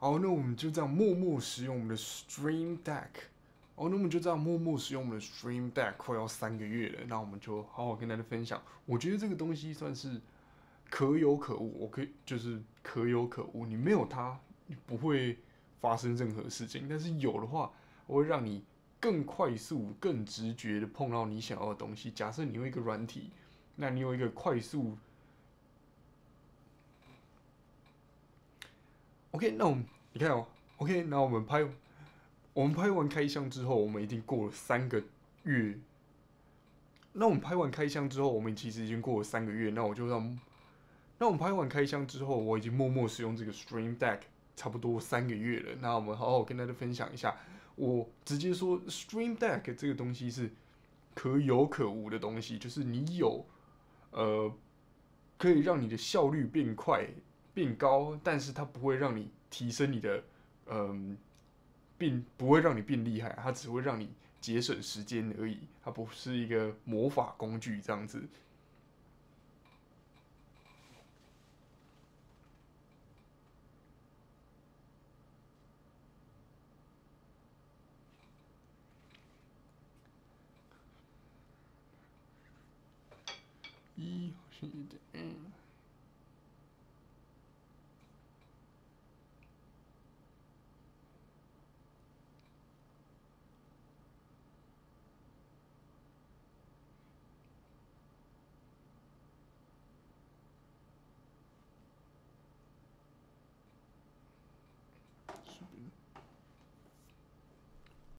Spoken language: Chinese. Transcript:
好，那我们就这样默默使用我们的 Stream Deck。哦，那我们就这样默默使用我们的 Stream Deck 快要三个月了。那我们就好好跟大家分享。我觉得这个东西算是可有可无，我可以就是可有可无。你没有它，你不会发生任何事情。但是有的话，我会让你更快速、更直觉的碰到你想要的东西。假设你用一个软体，那你有一个快速。OK，那我们你看哦，OK，那我们拍，我们拍完开箱之后，我们已经过了三个月。那我们拍完开箱之后，我们其实已经过了三个月。那我就让，那我们拍完开箱之后，我已经默默使用这个 Stream Deck 差不多三个月了。那我们好好跟大家分享一下，我直接说 Stream Deck 这个东西是可有可无的东西，就是你有，呃，可以让你的效率变快。变高，但是它不会让你提升你的，嗯，并不会让你变厉害，它只会让你节省时间而已，它不是一个魔法工具这样子。一，好像有点，嗯。